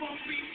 won't be